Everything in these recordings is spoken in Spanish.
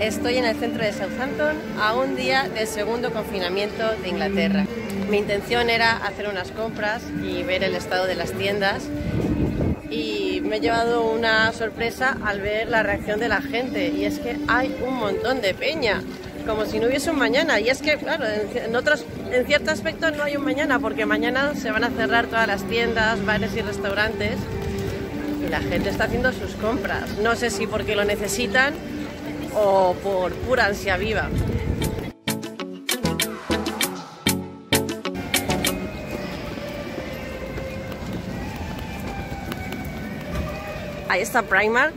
Estoy en el centro de Southampton a un día del segundo confinamiento de Inglaterra. Mi intención era hacer unas compras y ver el estado de las tiendas y me he llevado una sorpresa al ver la reacción de la gente y es que hay un montón de peña, como si no hubiese un mañana y es que claro, en otros en cierto aspecto no hay un mañana porque mañana se van a cerrar todas las tiendas, bares y restaurantes y la gente está haciendo sus compras. No sé si porque lo necesitan o por pura ansia viva. Ahí está Primark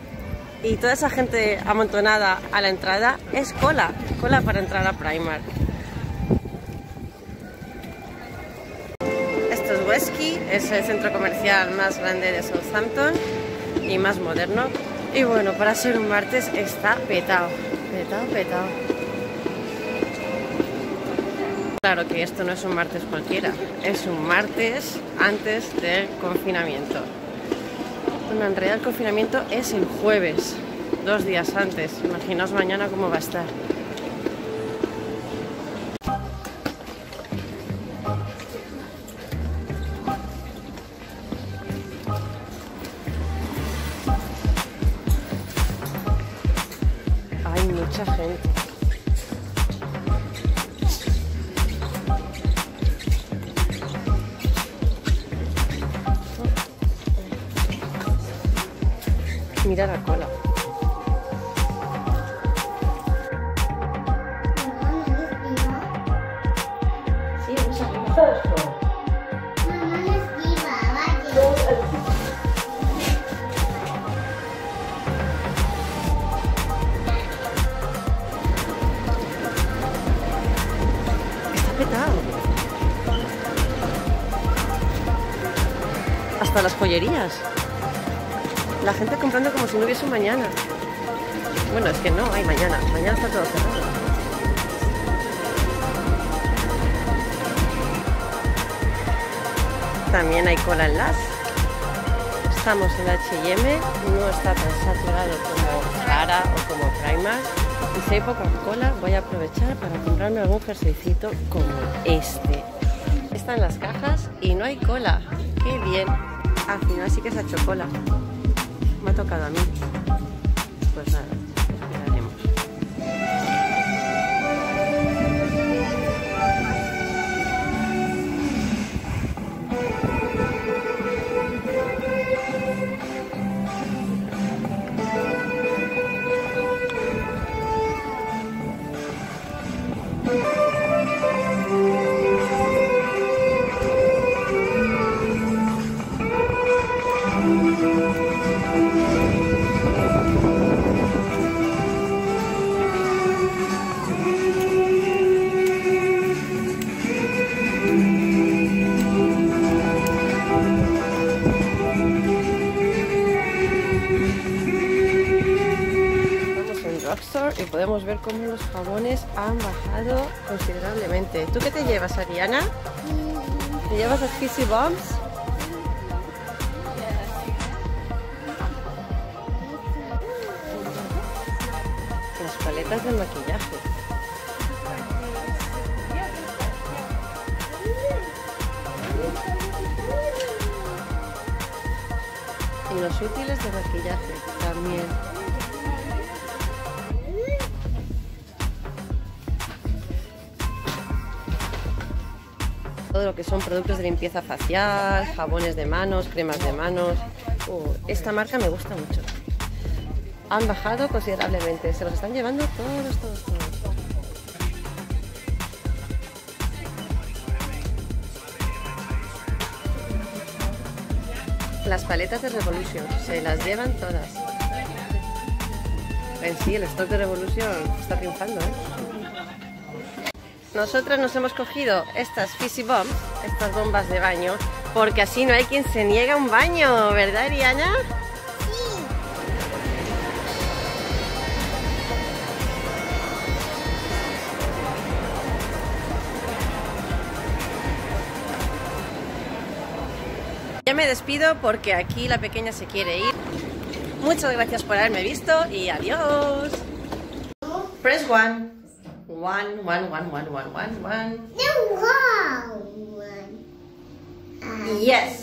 y toda esa gente amontonada a la entrada es cola, cola para entrar a Primark. Esto es Wesky, es el centro comercial más grande de Southampton y más moderno. Y bueno, para ser un martes está petado, petado, petado. Claro que esto no es un martes cualquiera, es un martes antes del confinamiento. Bueno, en realidad el confinamiento es el jueves, dos días antes. Imaginaos mañana cómo va a estar. Mucha gente. Mira la cola. Sí, Hasta las joyerías. La gente comprando como si no hubiese mañana. Bueno, es que no hay mañana. Mañana está todo cerrado. También hay cola en las. Estamos en H&M, no está tan saturado como Zara o como Primark. Y si hay poca cola, voy a aprovechar para comprarme algún jerseycito como este. Están las cajas y no hay cola. ¡Qué bien! Al final sí que se ha hecho cola. Me ha tocado a mí. Pues nada, Y podemos ver cómo los jabones han bajado considerablemente. ¿Tú qué te llevas, Ariana? ¿Te llevas los Fizzy Bombs? Las paletas de maquillaje. Y los útiles de maquillaje también. Todo lo que son productos de limpieza facial, jabones de manos, cremas de manos. Uh, esta marca me gusta mucho. Han bajado considerablemente, se los están llevando todos, todos, todos. Las paletas de Revolution, se las llevan todas. En sí, el stock de Revolution está triunfando, ¿eh? Nosotras nos hemos cogido estas Fizzy Bombs, estas bombas de baño, porque así no hay quien se niegue a un baño, ¿verdad, Ariana? Ya me despido porque aquí la pequeña se quiere ir. Muchas gracias por haberme visto y adiós. Press one. One, one, one, one, one, one, one. No, wow. Uh, Yes.